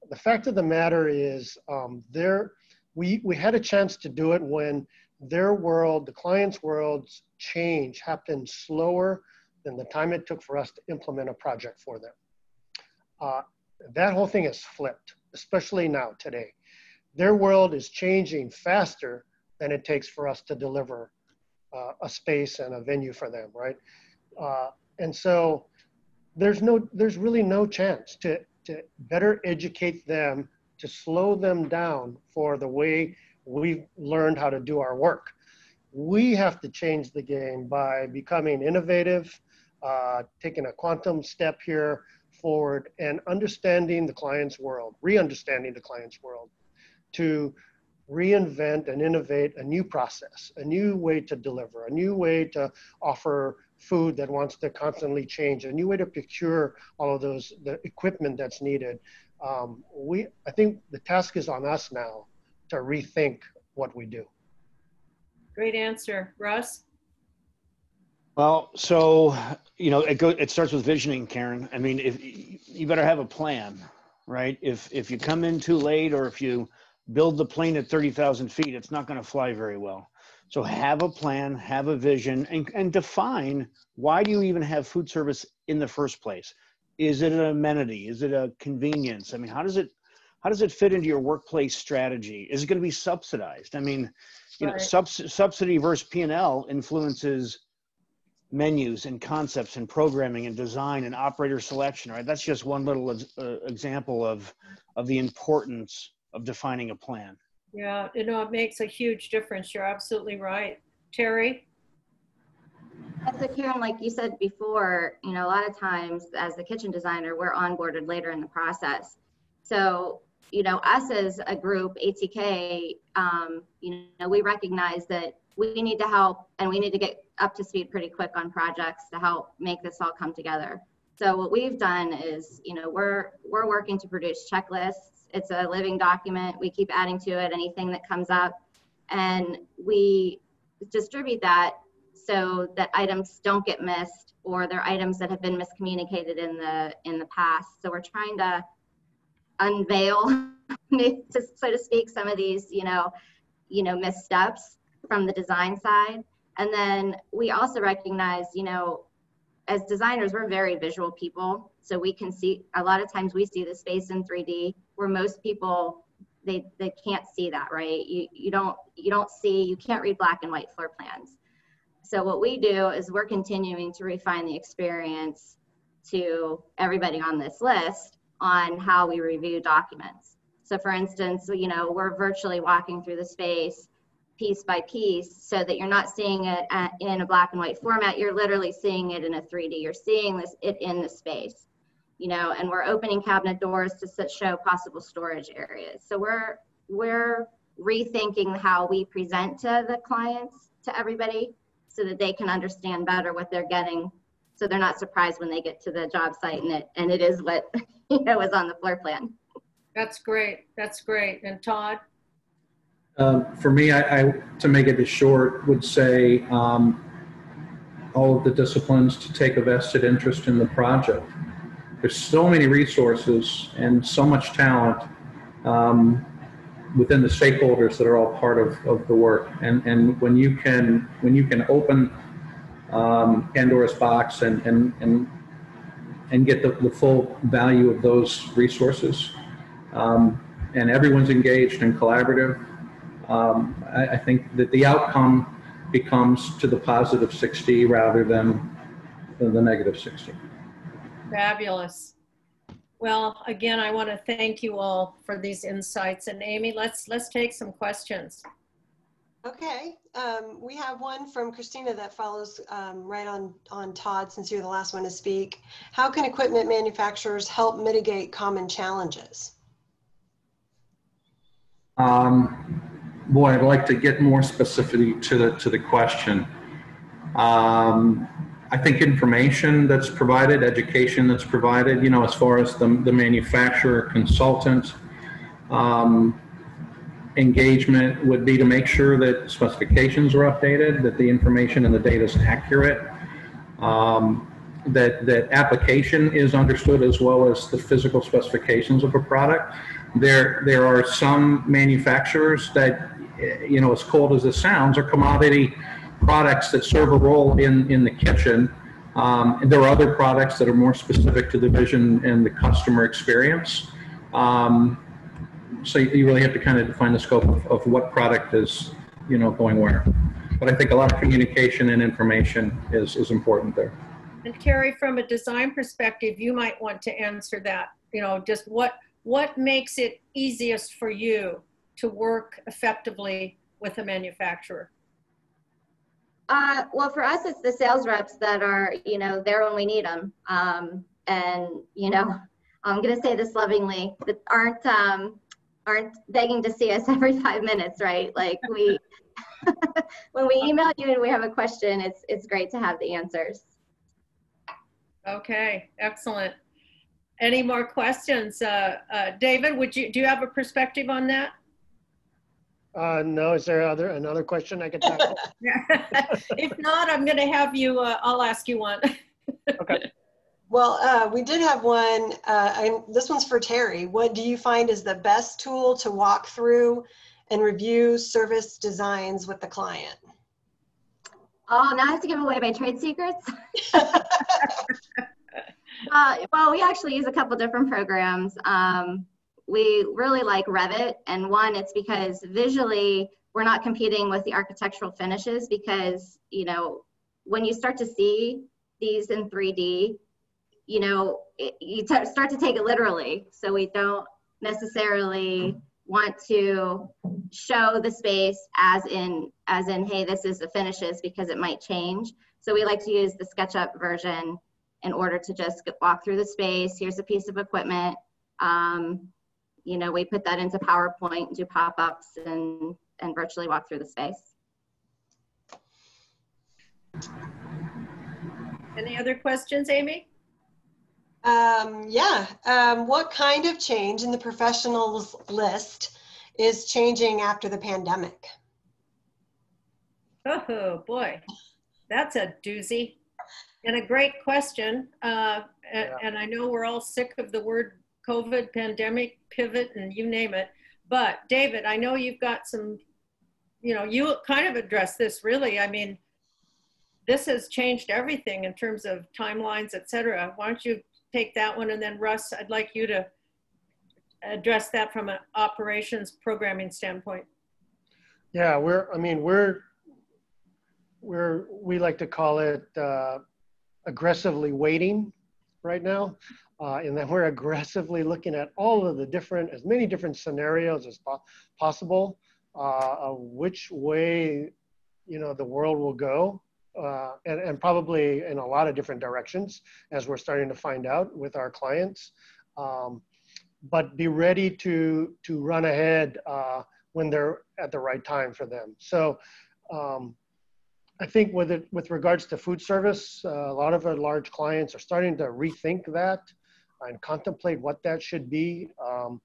The fact of the matter is um, there, we, we had a chance to do it when their world, the client's world's change happened slower than the time it took for us to implement a project for them. Uh, that whole thing has flipped, especially now today. Their world is changing faster than it takes for us to deliver uh, a space and a venue for them, right? Uh, and so there's no, there's really no chance to to better educate them, to slow them down for the way we've learned how to do our work. We have to change the game by becoming innovative, uh, taking a quantum step here forward, and understanding the client's world, re understanding the client's world to reinvent and innovate a new process, a new way to deliver, a new way to offer food that wants to constantly change, a new way to procure all of those the equipment that's needed. Um, we, I think the task is on us now to rethink what we do. Great answer. Russ? Well, so, you know, it go, it starts with visioning, Karen. I mean, if you better have a plan, right? If, if you come in too late or if you build the plane at 30,000 feet, it's not going to fly very well. So have a plan, have a vision and, and define why do you even have food service in the first place? Is it an amenity? Is it a convenience? I mean, how does it, how does it fit into your workplace strategy? Is it going to be subsidized? I mean, you know, Right. subs- subsidy versus P&L influences menus and concepts and programming and design and operator selection, right? That's just one little uh, example of, of the importance of defining a plan. Yeah, you know, it makes a huge difference. You're absolutely right. Terry? And So Karen, like you said before, you know, a lot of times as the kitchen designer, we're onboarded later in the process. So, you know, us as a group, ATK, um, you know, we recognize that we need to help and we need to get up to speed pretty quick on projects to help make this all come together. So what we've done is, you know, we're we're working to produce checklists. It's a living document. We keep adding to it anything that comes up, and we distribute that so that items don't get missed or they're items that have been miscommunicated in the in the past. So we're trying to unveil, so to speak, some of these, you know, you know, missteps from the design side. And then we also recognize, you know, as designers, we're very visual people. So we can see a lot of times we see the space in 3D where most people they they can't see that, right? You you don't you don't see you can't read black and white floor plans. So what we do is we're continuing to refine the experience to everybody on this list on how we review documents. So for instance, you know, we're virtually walking through the space piece by piece so that you're not seeing it in a black and white format. You're literally seeing it in a 3D. You're seeing this it in the space, you know, and we're opening cabinet doors to show possible storage areas. So we're we're rethinking how we present to the clients, to everybody, so that they can understand better what they're getting. So they're not surprised when they get to the job site and it and it is what you know was on the floor plan. That's great. That's great. And Todd? Um, For me, I, I, to make it as short, would say um, all of the disciplines to take a vested interest in the project. There's so many resources and so much talent um, within the stakeholders that are all part of, of the work. And, and when you can, when you can open um, Pandora's box and, and, and, and get the, the full value of those resources, um, and everyone's engaged and collaborative, um, I, I think that the outcome becomes to the positive 60 rather than than the negative 60. Fabulous. Well, again, I want to thank you all for these insights. And Amy, let's let's take some questions. Okay, um, we have one from Christina that follows um, right on, on Todd, since you're the last one to speak. How can equipment manufacturers help mitigate common challenges? Um, boy, I'd like to get more specific to the to the question. Um, I think information that's provided, education that's provided, you know, as far as the, the manufacturer consultant, um, engagement would be to make sure that specifications are updated, that the information and the data is accurate, um, that, that application is understood as well as the physical specifications of a product. There, there are some manufacturers that, you know, as cold as it sounds, are commodity products that serve a role in, in the kitchen. Um, and there are other products that are more specific to the vision and the customer experience. Um, so you really have to kind of define the scope of, of what product is, you know, going where. But I think a lot of communication and information is, is important there. And Carrie, from a design perspective, you might want to answer that. You know, just what what makes it easiest for you to work effectively with a manufacturer? Uh, well, for us, it's the sales reps that are, you know, there when we need them. Um, and, you know, I'm going to say this lovingly, that aren't, um, aren't begging to see us every five minutes, right? Like we, when we email you and we have a question, it's, it's great to have the answers. Okay, excellent. Any more questions? Uh, uh, David, would you, do you have a perspective on that? Uh, no, is there other, another question I could tackle? if not, I'm going to have you, uh, I'll ask you one. Okay. Well, uh, we did have one, uh, and this one's for Terry. What do you find is the best tool to walk through and review service designs with the client? Oh, now I have to give away my trade secrets. uh, well, we actually use a couple different programs. Um, we really like Revit, and one, it's because visually we're not competing with the architectural finishes because you know when you start to see these in 3D, you know it, you start to take it literally. So we don't necessarily want to show the space as in as in hey this is the finishes because it might change. So we like to use the sketchup version in order to just walk through the space. Here's a piece of equipment. Um, you know we put that into powerpoint do pop-ups and and virtually walk through the space Any other questions, Amy? Um, yeah. Um, what kind of change in the professionals list is changing after the pandemic? Oh boy, that's a doozy and a great question. Uh, Yeah. and I know we're all sick of the word COVID, pandemic, pivot, and you name it. But David, I know you've got some, you know, you kind of addressed this really. I mean, this has changed everything in terms of timelines, et cetera. Why don't you take that one and then Russ, I'd like you to address that from an operations programming standpoint. Yeah, we're, I mean, we're, we're, we like to call it uh, aggressively waiting right now. Uh, and then we're aggressively looking at all of the different, as many different scenarios as po- possible, uh, which way, you know, the world will go. Uh, and, and probably in a lot of different directions as we're starting to find out with our clients. Um, but be ready to, to run ahead uh, when they're at the right time for them. So um, I think with it, with regards to food service, uh, a lot of our large clients are starting to rethink that and contemplate what that should be. Um,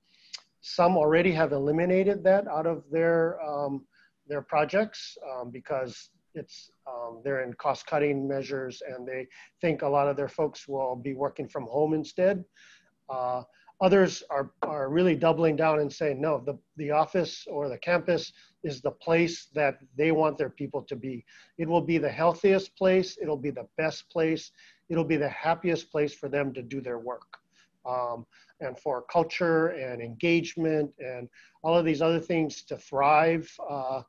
some already have eliminated that out of their um, their projects um, because it's um, they're in cost cutting measures and they think a lot of their folks will be working from home instead. Uh, Others are, are really doubling down and saying, no, the, the office or the campus is the place that they want their people to be. It will be the healthiest place. It'll be the best place. It'll be the happiest place for them to do their work. Um, and for culture and engagement and all of these other things to thrive uh,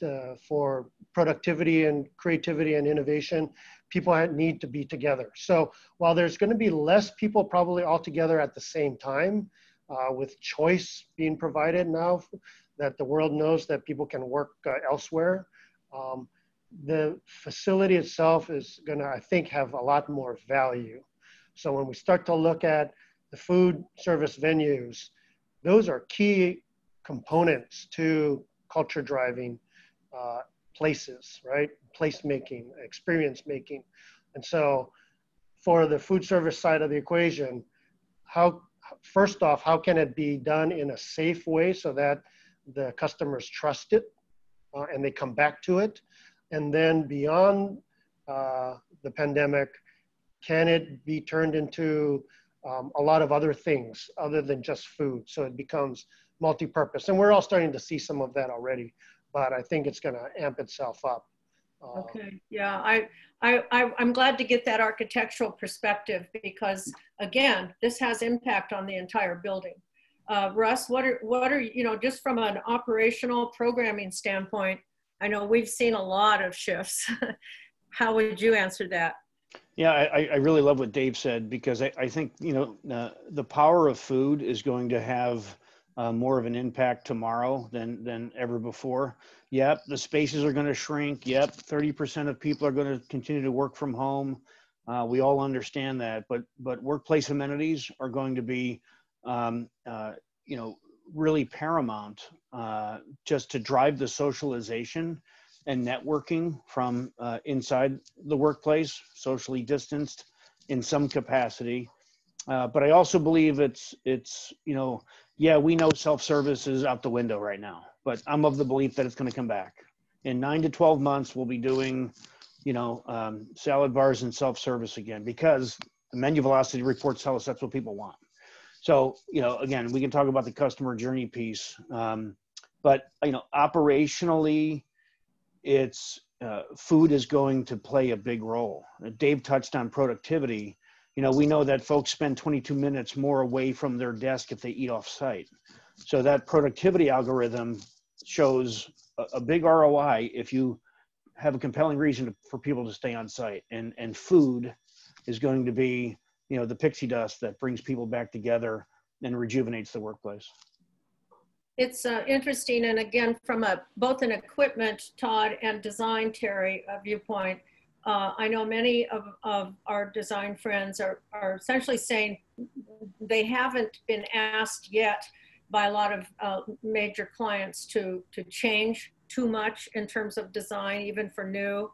to, for productivity and creativity and innovation, people need to be together. So while there's going to be less people probably all together at the same time, uh, with choice being provided now that the world knows that people can work uh, elsewhere, um, the facility itself is going to, I think, have a lot more value. So when we start to look at the food service venues, those are key components to culture driving uh, places, right? Placemaking, experience making. And so for the food service side of the equation, how, first off, how can it be done in a safe way so that the customers trust it uh, and they come back to it? And then beyond uh, the pandemic, can it be turned into um, a lot of other things other than just food? So it becomes multi-purpose. And we're all starting to see some of that already but I think it's going to amp itself up. Uh, Okay, yeah, I, I, I, I'm glad to get that architectural perspective because again, this has impact on the entire building. Uh, Russ, what are, what are, you know, just from an operational programming standpoint, I know we've seen a lot of shifts. How would you answer that? Yeah, I, I really love what Dave said because I, I think, you know, uh, the power of food is going to have uh, more of an impact tomorrow than, than ever before. Yep, the spaces are going to shrink. Yep, 30% of people are going to continue to work from home. Uh, we all understand that, but but workplace amenities are going to be, um, uh, you know, really paramount uh, just to drive the socialization and networking from uh, inside the workplace, socially distanced in some capacity. Uh, but I also believe it's it's you know yeah we know self service is out the window right now, but I'm of the belief that it's going to come back in nine to twelve months. We'll be doing you know um, salad bars and self service again because the menu velocity reports tell us that's what people want. So you know again we can talk about the customer journey piece, um, but you know operationally, it's uh, food is going to play a big role. Dave touched on productivity you know, we know that folks spend 22 minutes more away from their desk if they eat off site. So that productivity algorithm shows a, a big ROI if you have a compelling reason to, for people to stay on site. And, and food is going to be, you know, the pixie dust that brings people back together and rejuvenates the workplace. It's uh, interesting, and again, from a both an equipment, Todd, and design, Terry, uh, viewpoint, uh, I know many of, of our design friends are, are essentially saying they haven't been asked yet by a lot of uh, major clients to, to change too much in terms of design, even for new.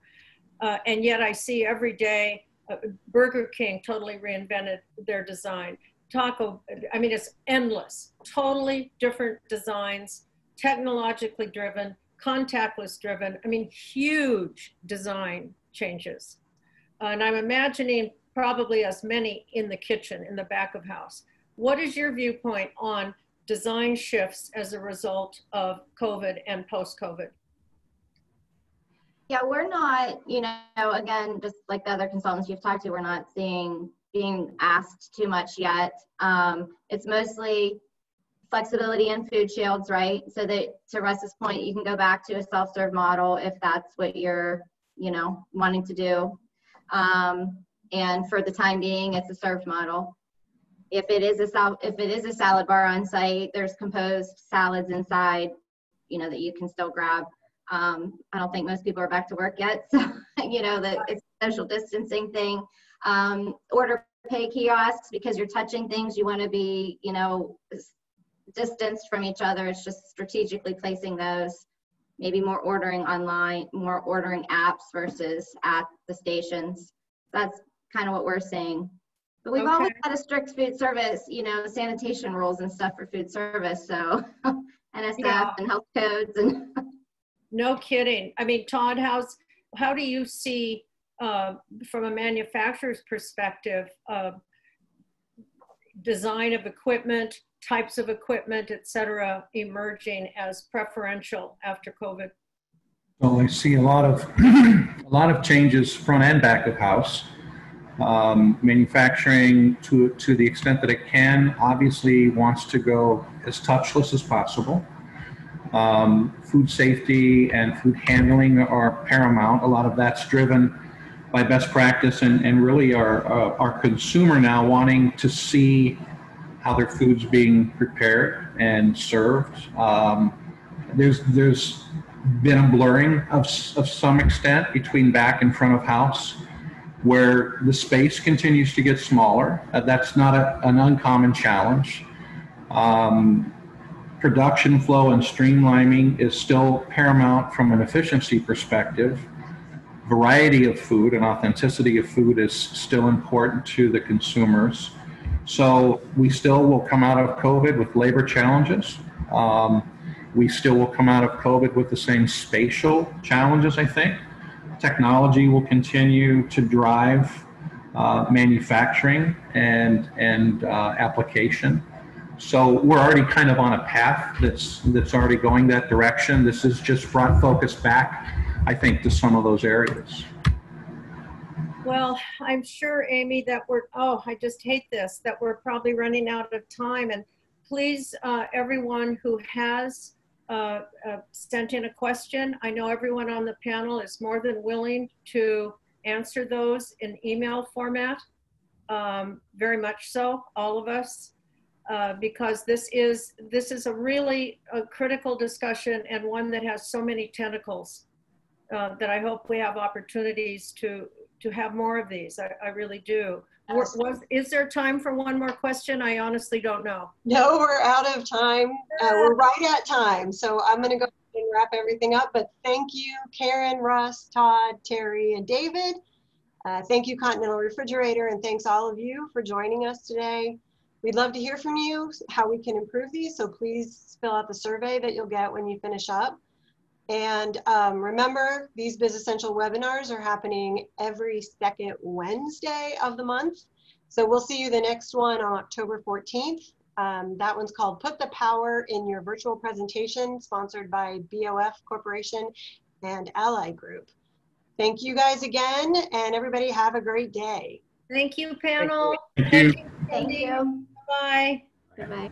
Uh, and yet I see every day uh, Burger King totally reinvented their design. Taco, I mean, it's endless, totally different designs, technologically driven, contactless driven. I mean, huge design changes. Uh, and I'm imagining probably as many in the kitchen, in the back of house. What is your viewpoint on design shifts as a result of COVID and post COVID? Yeah, we're not, you know, again, just like the other consultants you've talked to, we're not seeing being asked too much yet. Um, it's mostly flexibility in food shields, right? So that to Russ's point, you can go back to a self-serve model if that's what you're you know, wanting to do. Um, and for the time being, it's a served model. If it is a sal- if it is a salad bar on site, there's composed salads inside, you know, that you can still grab. Um, I don't think most people are back to work yet, so you know that it's social distancing thing. Um, order pay kiosks because you're touching things, you want to be, you know, distanced from each other. It's just strategically placing those maybe more ordering online, more ordering apps versus at the stations. That's kind of what we're seeing. But we've okay. always had a strict food service, you know, sanitation rules and stuff for food service. So NSF yeah. and health codes and. no kidding. I mean, Todd, how's how do you see uh, from a manufacturer's perspective uh, design of equipment, types of equipment, et cetera, emerging as preferential after COVID? Well, I see a lot of a lot of changes front and back of house. Um, manufacturing, to to the extent that it can, obviously wants to go as touchless as possible. Um, food safety and food handling are paramount. A lot of that's driven by best practice and, and really our, uh, our consumer now wanting to see how their food's being prepared and served. Um, there's there's been a blurring of, of some extent between back and front of house where the space continues to get smaller. Uh, that's not a, an uncommon challenge. Um, production flow and streamlining is still paramount from an efficiency perspective. Variety of food and authenticity of food is still important to the consumers. So we still will come out of COVID with labor challenges. Um, we still will come out of COVID with the same spatial challenges, I think. Technology will continue to drive uh, manufacturing and, and uh, application. So we're already kind of on a path that's, that's already going that direction. This has just brought focus back, I think, to some of those areas. Well, I'm sure, Amy, that we're, oh, I just hate this, that we're probably running out of time. And please, uh, everyone who has uh, uh, sent in a question, I know everyone on the panel is more than willing to answer those in email format. Um, very much so, all of us. Uh, because this is this is a really a critical discussion and one that has so many tentacles uh, that I hope we have opportunities to to have more of these. I, I really do. Was, is there time for one more question? I honestly don't know. No, we're out of time. Uh, we're right at time. So I'm going to go and wrap everything up. But thank you, Karen, Russ, Todd, Terry, and David. Uh, thank you, Continental Refrigerator, and thanks all of you for joining us today. We'd love to hear from you how we can improve these, so please fill out the survey that you'll get when you finish up. And um, remember, these Biz Essential webinars are happening every second Wednesday of the month. So we'll see you the next one on October 14th. Um, that one's called Put the Power in Your Virtual Presentation, sponsored by BOF Corporation and Ally Group. Thank you guys again, and everybody have a great day. Thank you, panel. Thank you. Thank you. Bye. Bye-bye.